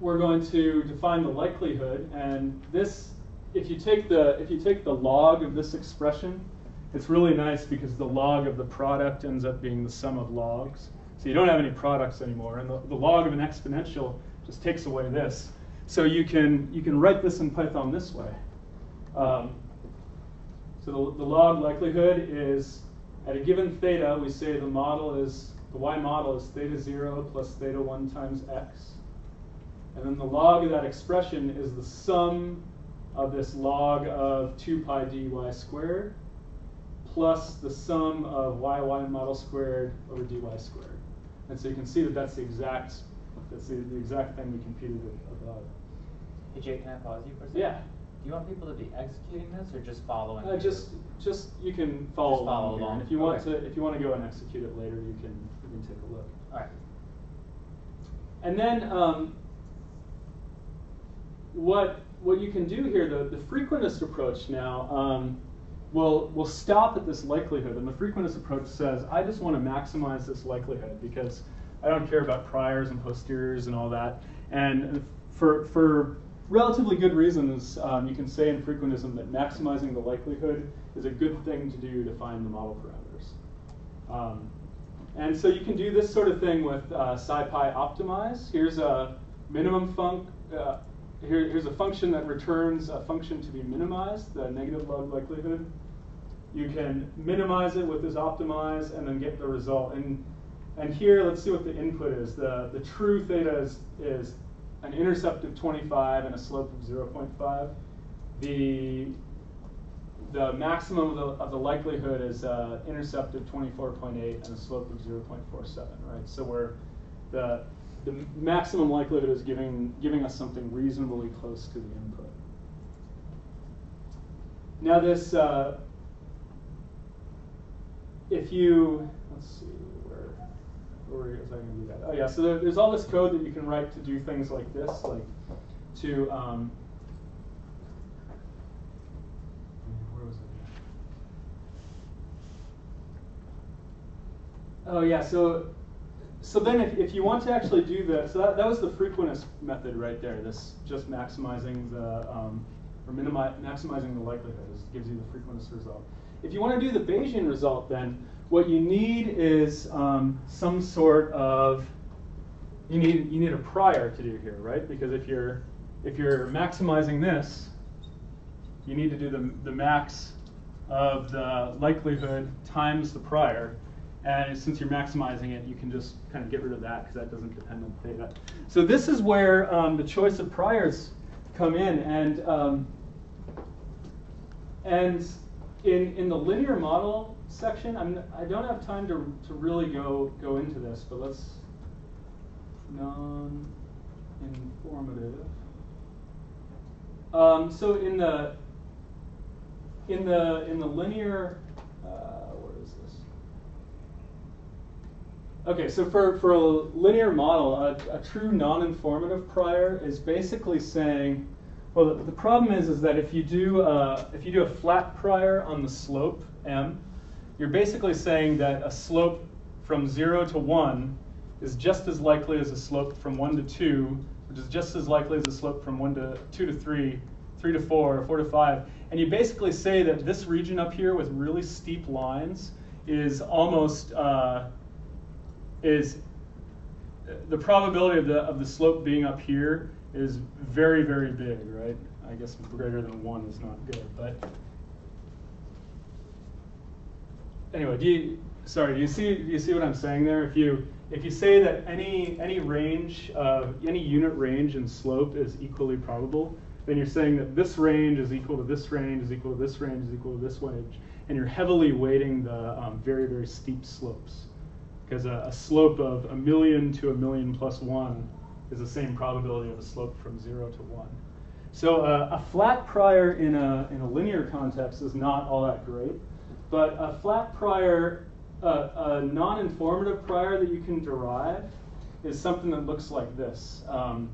we're going to define the likelihood. And this, if you take the, if you take the log of this expression, it's really nice because the log of the product ends up being the sum of logs. So you don't have any products anymore. And the, the log of an exponential just takes away this. So you can, you can write this in Python this way. Um, so the, the log likelihood is at a given theta, we say the model is, the y model is theta 0 plus theta 1 times x. And then the log of that expression is the sum of this log of 2 pi dy squared plus the sum of yy model squared over dy squared. And so you can see that that's the exact, that's the, the exact thing we computed above. Hey Jake, can I pause you for a second? Yeah. Do you want people to be executing this or just following? Uh, just, just you can follow Just follow along, along. if you want to, if you want to go and execute it later, you can you can take a look. All right. And then um, what what you can do here, the, the frequentist approach now um, will will stop at this likelihood, and the frequentist approach says, I just want to maximize this likelihood because I don't care about priors and posteriors and all that. And for for relatively good reasons, um, you can say in frequentism that maximizing the likelihood is a good thing to do to find the model parameters. Um, and so you can do this sort of thing with uh, SciPy optimize. Here's a minimum func. Uh, here, here's a function that returns a function to be minimized, the negative log likelihood. You can minimize it with this optimize and then get the result. And and here, let's see what the input is. The the true theta is is an intercept of 25 and a slope of 0.5. The the maximum of the, of the likelihood is uh, intercept of 24.8 and a slope of 0.47, right? So we're the the maximum likelihood is giving giving us something reasonably close to the input. Now this, uh, if you let's see where where I going to do that? Oh yeah, so there, there's all this code that you can write to do things like this, like to um? Oh yeah, so so then if, if you want to actually do this, so that, that was the frequentist method right there. This just maximizing the um, or minimi- maximizing the likelihood is, gives you the frequentist result. If you want to do the Bayesian result, then what you need is um, some sort of you need you need a prior to do here, right? Because if you're if you're maximizing this, you need to do the, the max of the likelihood times the prior. And since you're maximizing it, you can just kind of get rid of that because that doesn't depend on theta. So this is where um, the choice of priors come in. And, um, and in, in the linear model section, I'm, I don't have time to, to really go, go into this, but let's non-informative. Um, so in the in the in the linear, uh, where is this? Okay, so for for a linear model, a, a true non-informative prior is basically saying, well, the, the problem is is that if you do uh, if you do a flat prior on the slope m, you're basically saying that a slope from zero to one is just as likely as a slope from one to two, which is just as likely as a slope from one to two to three, three to four, four to five. And you basically say that this region up here with really steep lines is almost uh, is the probability of the of the slope being up here is very very big, right? I guess greater than one is not good, but anyway, do you sorry, do you see do you see what I'm saying there? If you if you say that any any range of any unit range and slope is equally probable, then you're saying that this range is equal to this range is equal to this range is equal to this range, and you're heavily weighting the um, very very steep slopes, because a, a slope of a million to a million plus one is the same probability of a slope from zero to one. So uh, a flat prior in a in a linear context is not all that great, but a flat prior a, a non-informative prior that you can derive is something that looks like this. Um,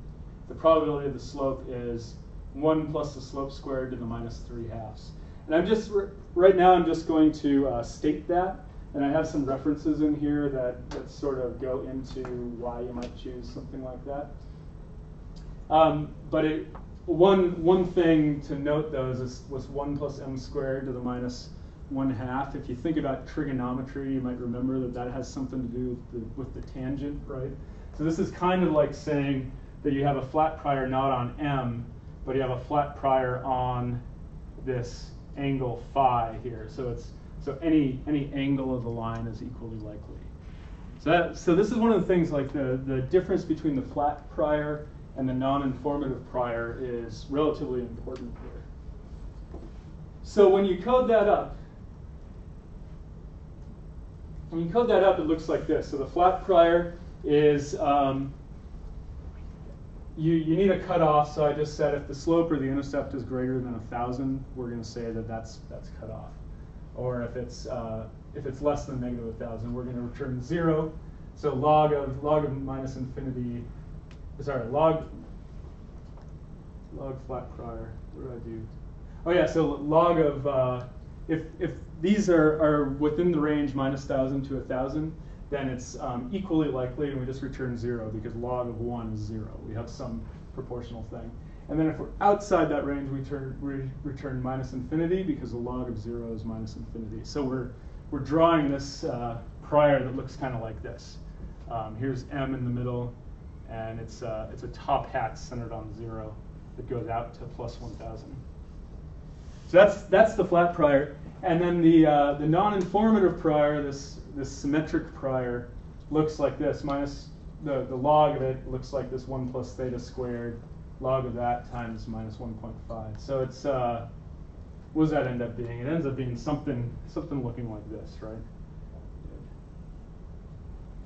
the probability of the slope is 1 plus the slope squared to the minus 3 halves. And I'm just, right now I'm just going to uh, state that, and I have some references in here that, that sort of go into why you might choose something like that. Um, but it, one, one thing to note though is this was 1 plus m squared to the minus one half. If you think about trigonometry, you might remember that that has something to do with the, with the tangent, right? So this is kind of like saying that you have a flat prior not on m, but you have a flat prior on this angle phi here. So it's so any any angle of the line is equally likely. So that, so this is one of the things like the the difference between the flat prior and the non-informative prior is relatively important here. So when you code that up, when you code that up, it looks like this. So the flat prior is um, you, you need a cutoff, so I just said if the slope or the intercept is greater than a thousand, we're going to say that that's that's cut off. Or if it's uh, if it's less than thousand, we're going to return zero. So log of log of minus infinity, sorry, log log flat prior. What do I do? Oh yeah, so log of uh, if if these are are within the range minus thousand to thousand, then it's um, equally likely, and we just return zero because log of one is zero. We have some proportional thing. And then if we're outside that range, we turn, we return minus infinity because the log of zero is minus infinity. So we're, we're drawing this uh, prior that looks kind of like this. Um, here's m in the middle, and it's, uh, it's a top hat centered on zero that goes out to plus 1,000. So that's, that's the flat prior. And then the, uh, the non-informative prior, this, this symmetric prior, looks like this. Minus the, the log of it looks like this 1 plus theta squared. Log of that times minus 1.5. So it's, uh, what does that end up being? It ends up being something, something looking like this, right?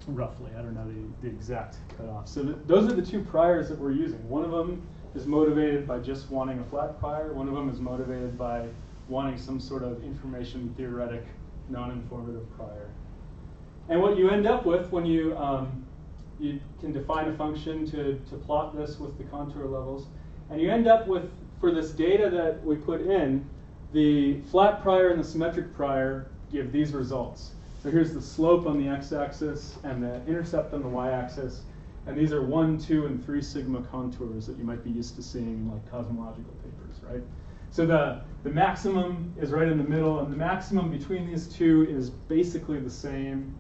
Roughly, I don't know the, the exact cutoff. So th those are the two priors that we're using. One of them is motivated by just wanting a flat prior. One of them is motivated by wanting some sort of information theoretic, non-informative prior. And what you end up with when you, um, you can define a function to, to plot this with the contour levels, and you end up with, for this data that we put in, the flat prior and the symmetric prior give these results. So here's the slope on the x-axis and the intercept on the y-axis. And these are one, two, and three sigma contours that you might be used to seeing in like cosmological papers, right? So the, the maximum is right in the middle, and the maximum between these two is basically the same.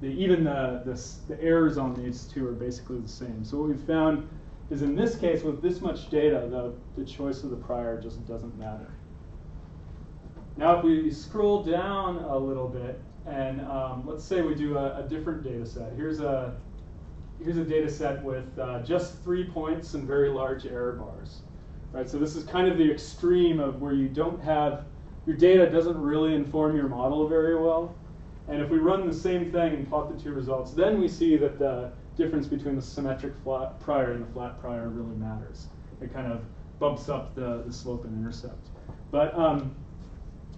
The, even the, the, the errors on these two are basically the same. So what we've found is in this case, with this much data, the, the choice of the prior just doesn't matter. Now if we scroll down a little bit, and um, let's say we do a, a different data set. Here's a, here's a data set with uh, just three points and very large error bars. Right, so this is kind of the extreme of where you don't have, your data doesn't really inform your model very well. And if we run the same thing and plot the two results, then we see that the difference between the symmetric flat prior and the flat prior really matters. It kind of bumps up the, the slope and intercept. But um,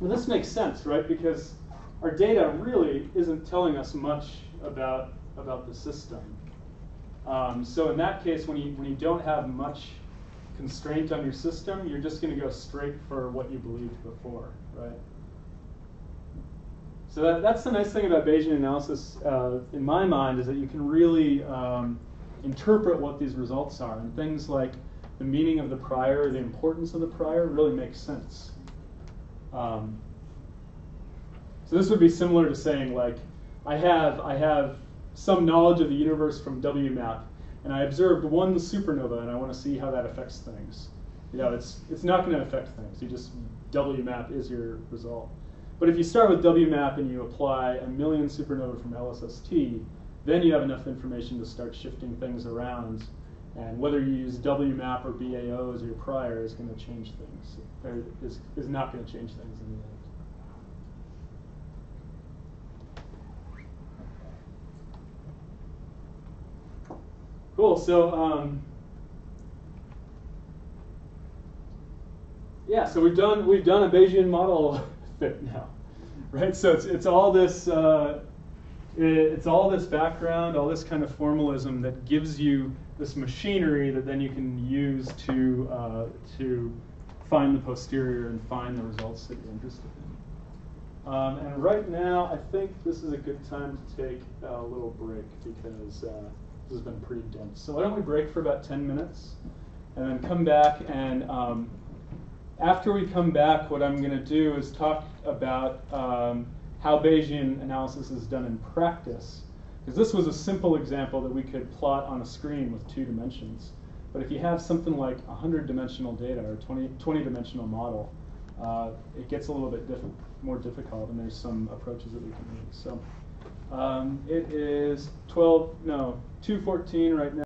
well, this makes sense, right? Because our data really isn't telling us much about, about the system. Um, so in that case, when you, when you don't have much constraint on your system, you're just going to go straight for what you believed before, right? So that, that's the nice thing about Bayesian analysis, uh, in my mind, is that you can really um, interpret what these results are. And things like the meaning of the prior, the importance of the prior, really makes sense. Um, so this would be similar to saying like, I have, I have some knowledge of the universe from WMAP, and I observed one supernova, and I want to see how that affects things. You know, it's, it's not going to affect things. You just, WMAP is your result. But if you start with WMAP and you apply a million supernova from LSST, then you have enough information to start shifting things around. And whether you use WMAP or BAO as your prior is going to change things, or is, is not going to change things in the end. Cool. So um, yeah, so we've done we've done a Bayesian model fit now, right? So it's it's all this uh, it, it's all this background, all this kind of formalism that gives you this machinery that then you can use to uh, to find the posterior and find the results that you're interested in. Um, and right now, I think this is a good time to take a little break because. Uh, this has been pretty dense. So why don't we break for about 10 minutes and then come back and um, after we come back, what I'm going to do is talk about um, how Bayesian analysis is done in practice. Because this was a simple example that we could plot on a screen with two dimensions. But if you have something like 100 dimensional data or 20, 20 dimensional model, uh, it gets a little bit diff more difficult, and there's some approaches that we can use. So um, it is 12, no, 214 right now.